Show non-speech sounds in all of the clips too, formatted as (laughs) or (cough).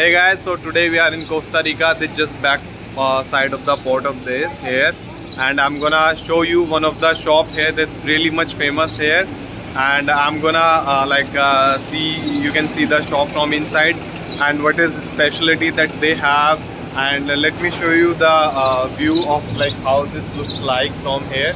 Hey guys, so today we are in Costa Rica. This just back uh, side of the port of this here, and I'm gonna show you one of the shop here that's really much famous here. And I'm gonna uh, like uh, see you can see the shop from inside and what is specialty that they have. And let me show you the uh, view of like how this looks like from here.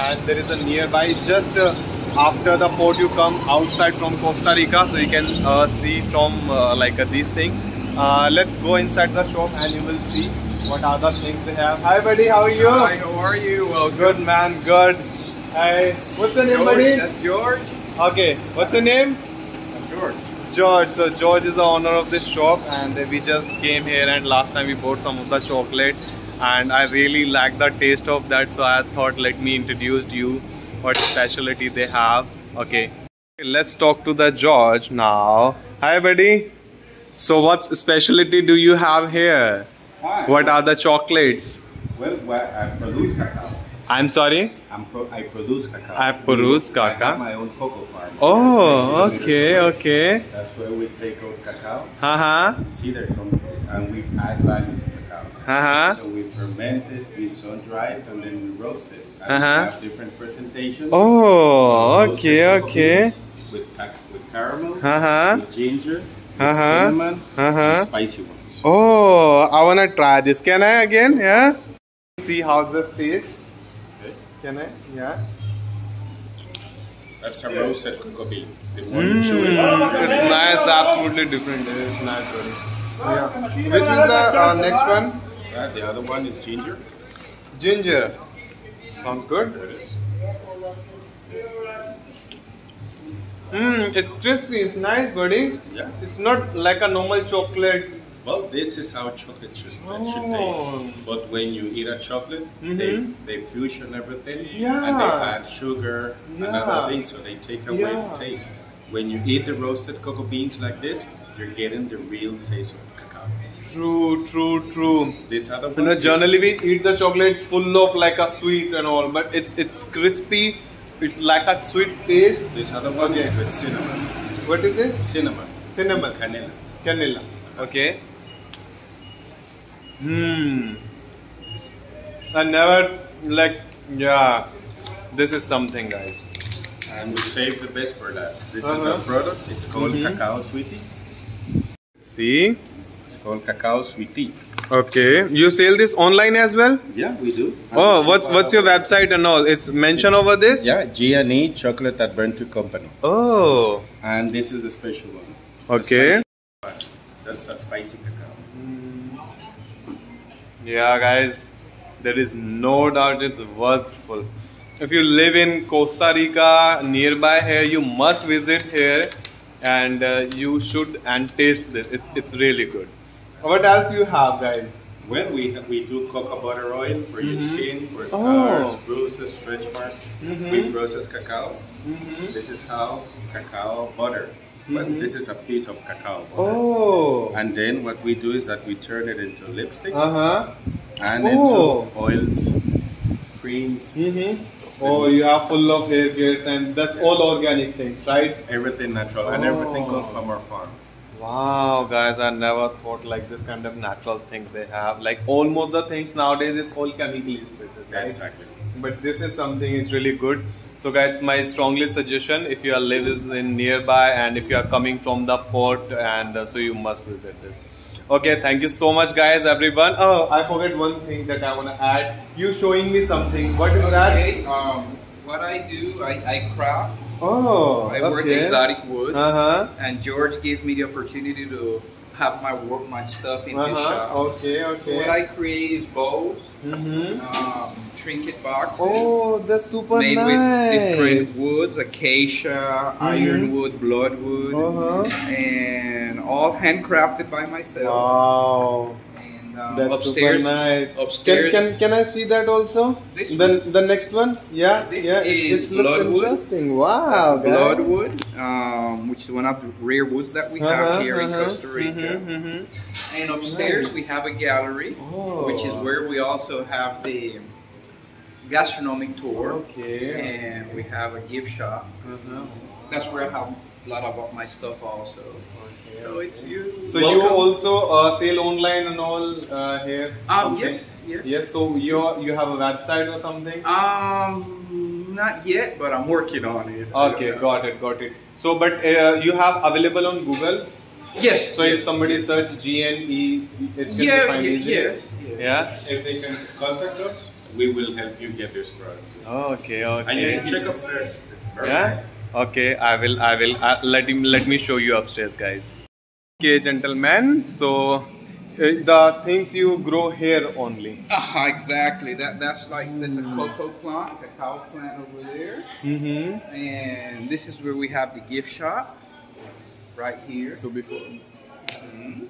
And there is a nearby just uh, after the port you come outside from Costa Rica, so you can uh, see from like these things uh, let's go inside the shop and you will see what other things they have. Hi buddy, how are you? Hi, how are you? Well, good man, good. Hi, what's the name George, buddy? That's George. Okay, what's your name? I'm George. George. So George is the owner of this shop and we just came here and last time we bought some of the chocolate and I really like the taste of that so I thought let me introduce you what specialty they have. Okay. Let's talk to the George now. Hi buddy. So what specialty do you have here? Hi. What are the chocolates? Well, I produce cacao. I'm sorry? I'm pro I produce cacao. I produce I cacao. have my own cocoa farm. Oh, okay, okay. That's where we take out cacao, Uh-huh. cedar from, and we add value to cacao. Uh-huh. So we ferment it, we sun dry it, and then we roast it. And Uh-huh. we have different presentations. Oh, okay, okay. With, with caramel, Uh-huh. with ginger, with Uh-huh. cinnamon, Uh-huh. and spicy ones. Oh, I wanna try this. Can I again? Yes. See how this taste? Okay. Can I? Yeah. That's a roasted cocoa bean. The one you chew Mm, it's nice. Absolutely different. It's nice. Yeah. Which is the uh, next one? Uh, the other one is ginger. Ginger. Sound good? There it is. Mmm, it's crispy. It's nice, buddy. Yeah. It's not like a normal chocolate. Well, this is how chocolate should, should Oh. taste. But when you eat a chocolate, they, Mhm. they fusion everything and they add sugar and Yeah. other things, so they take away Yeah. the taste. When you eat the roasted cocoa beans like this, you're getting the real taste of cacao. True, true, true. This other one, You know, generally we eat the chocolate full of like a sweet and all, but it's it's crispy. It's like a sweet taste. this other one is with cinnamon. What is it? Cinnamon. Cinnamon. Canela. Vanilla. Okay. Hmm. I never like yeah. This is something, guys. And we save the best for last. This is Uh-huh. the product. It's called Mhm. cacao sweetie. See. It's called cacao sweetie. Okay. You sell this online as well? Yeah, we do. Oh, what's what's your website and all? It's mentioned over this. Yeah, G&E Chocolate Adventure Company. Oh. And this is the special one. It's Okay. one. That's a spicy cacao. Mm. Yeah, guys, there is no doubt it's worthful. If you live in Costa Rica, nearby here, you must visit here, and uh, you should and taste this. It's it's really good. What else you have, guys? Well, we we do cocoa butter oil for your Mhm. skin, for Oh. scars, bruises, stretch marks. Mhm. We process cacao. Mm-hmm. This is how cacao butter. Well, Mhm. this is a piece of cacao butter. Oh. And then what we do is that we turn it into lipstick Uh huh. and Oh. into oils, creams, Mm-hmm. Oh, you are full of hair cares, and that's all organic things, right? everything natural, and everything oh. comes from our farm. Wow, guys, I never thought like this kind of natural thing they have. Like almost the things nowadays, it's all chemically treated, right? Exactly. But this is something is really good. So, guys, my strongly suggestion if you are living in nearby and if you are coming from the port, and uh, so you must visit this. Okay, thank you so much, guys, everyone. Oh, I forget one thing that I want to add. You showing me something. What is that? Um, what I do, I, I craft. Oh, I work exotic wood, Uh huh. and George gave me the opportunity to have my work, my stuff in his Uh-huh. shop. Okay, So okay. what I create is bowls, Mm-hmm. um, trinket boxes. Oh, that's super made nice. with different woods, acacia, ironwood, bloodwood, Uh-huh. and all handcrafted by myself. Wow. And um, That's upstairs, super nice. upstairs- Can, can can I see that also? This the the next one? Yeah, This yeah. is It, it looks bloodwood. interesting. Wow, guys. bloodwood, um, which is one of the rare woods that we have Uh-huh, here in uh-huh, Costa Rica. mhm. And upstairs we have a gallery, Oh. which is where we also have the gastronomic tour, Okay. and we have a gift shop. Uh-huh. That's where I have a lot about my stuff also. So it's you. So you also uh, sell online and all uh, here? Um, Something? yes, yes. Yes. So you you have a website or something? Um, not yet, but I'm working on it. Okay, got it, got it. So, but uh, you have available on Google. Yes. So if somebody search GNE, it can yeah, be found yeah, easily. yes, yes. Yeah. If they can contact us, we will help you get this product. Okay. And you Okay. should check upstairs. It's very Yeah. nice. Okay. I will. I will. Uh, let him. Let me show you upstairs, guys. Okay, gentlemen. So uh, the things you grow here only. Uh, exactly. That that's like there's a cocoa plant, cacao plant over there, Mm-hmm. and this is where we have the gift shop, right here. So before. mm -hmm.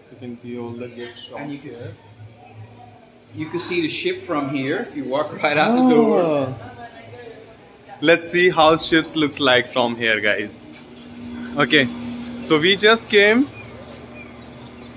So you can see all the gift shops And you can here. You can see the ship from here if you walk right out the door. Let's see how ships looks like from here, guys. Okay, so we just came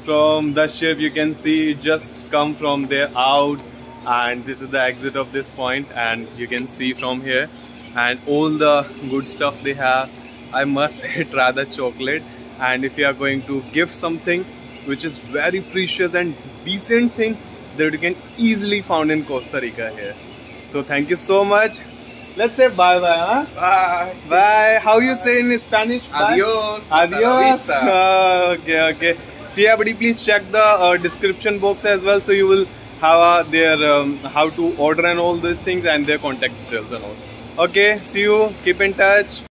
from the ship. You can see it just come from there out, and this is the exit of this point, and you can see from here, and all the good stuff they have. I must (laughs) say, try chocolate, and if you are going to give something, which is very precious and decent thing that you can easily found in Costa Rica here. So thank you so much. Let's say bye bye, huh? Bye. Bye. How you say in Spanish? Bye? Adios. Adios. Uh, (laughs) okay, okay. See buddy, please check the uh, description box as well, so you will have uh, their um, how to order and all these things and their contact details and all. Okay. See you. Keep in touch.